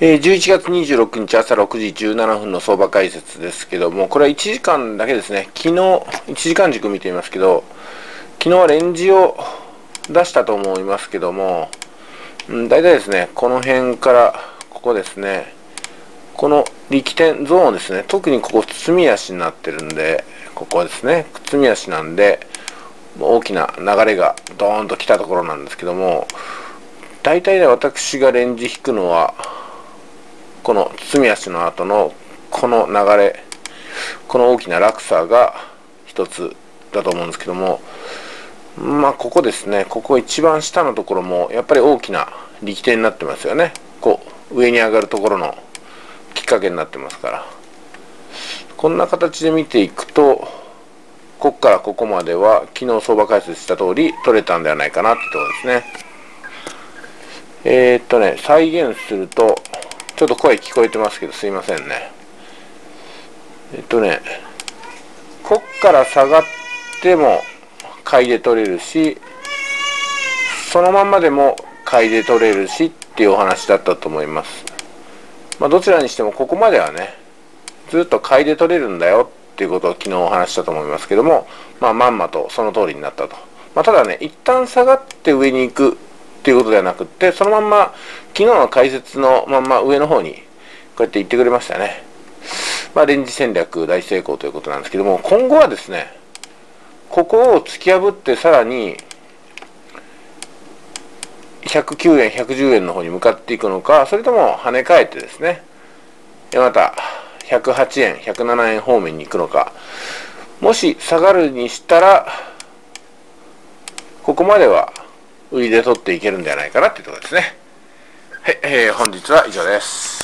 えー、11月26日朝6時17分の相場解説ですけども、これは1時間だけですね。昨日、1時間軸見てみますけど、昨日はレンジを出したと思いますけども、うん、大体ですね、この辺からここですね、この力点ゾーンですね、特にここ包み足になってるんで、ここですね、包み足なんで、大きな流れがドーンと来たところなんですけども、大体ね、私がレンジ引くのは、この包み足の後のこの流れこの大きな落差が一つだと思うんですけどもまあここですねここ一番下のところもやっぱり大きな力点になってますよね。こう上に上がるところのきっかけになってますから。こんな形で見ていくとここからここまでは昨日相場解説した通り取れたんではないかなってところですね。えー、っとね再現するとちょっと声聞こえてますけどすいませんね。えっとねこっから下がっても買いで取れるしそのまんまでも買いで取れるしっていうお話だったと思います。まあどちらにしてもここまではねずっと買いで取れるんだよっていうことを昨日お話したと思いますけどもまあまんまとその通りになったと。まあ、ただね一旦下がって上に行くっていうことではなくってそのまんま昨日の解説のまんま上の方にこうやって言ってくれましたね。まあレンジ戦略大成功ということなんですけども今後はですねここを突き破ってさらに109円110円の方に向かっていくのかそれとも跳ね返ってですねまた108円107円方面に行くのか。もし下がるにしたらここまでは売りで取っていけるんじゃないかなっていうところですね。はい、えー、本日は以上です。